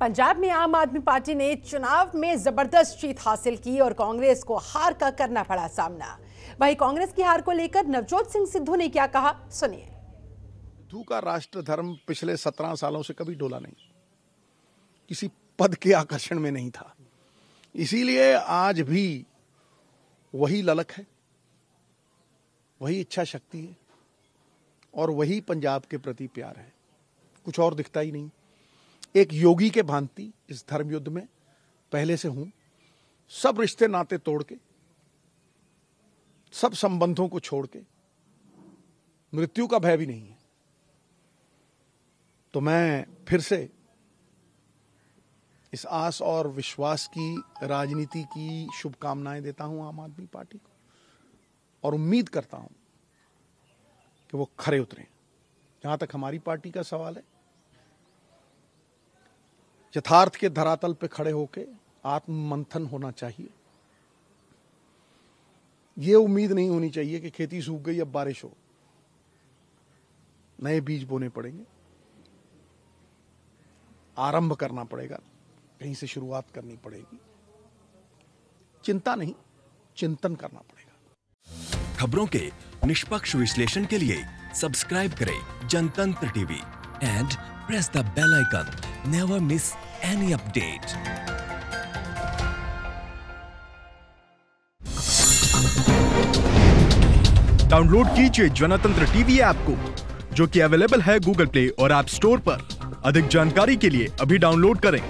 पंजाब में आम आदमी पार्टी ने चुनाव में ज़बरदस्त जीत हासिल की और कांग्रेस को हार का करना पड़ा सामना। वहीं कांग्रेस की हार को लेकर नवजोत सिंह सिद्धू ने क्या कहा, सुनिए। सिद्धू का राष्ट्र धर्म पिछले सत्रह सालों से कभी डोला नहीं। किसी पद के आकर्षण में नहीं था। इसीलिए आज भी वही ललक है, वही इच्छा शक्ति है और वही पंजाब के प्रति प्यार है। कुछ और दिखता ही नहीं। एक योगी के भांति इस धर्म युद्ध में पहले से हूँ। सब रिश्ते नाते तोड़ के, सब संबंधों को छोड़ के, मृत्यु का भय भी नहीं है। तो मैं फिर से इस आस और विश्वास की, राजनीति की शुभकामनाएँ देता हूँ आम आदमी पार्टी को और उम्मीद करता हूँ कि वो खरे उतरे। जहाँ तक हमारी पार्टी का सवाल है यथार्थ के धरातल पे खड़े होके आत्म मंथन होना चाहिए। ये उम्मीद नहीं होनी चाहिए कि खेती सूख गई, अब बारिश हो। नए बीज बोने पड़ेंगे। आरंभ करना पड़ेगा, कहीं से शुरुआत करनी पड़ेगी। चिंता नहीं, चिंतन करना पड़ेगा। खबरों के निष्पक्ष विश्लेषण के लिए सब्सक्राइब करें Jantantra TV and press the bell icon. Never miss any update. Download कीजिए जनतंत्र टीवी ऐप को, जो कि अवेलेबल है गूगल प्ले और ऐप स्टोर पर अधिक जानकारी के लिए अभी डाउनलोड करें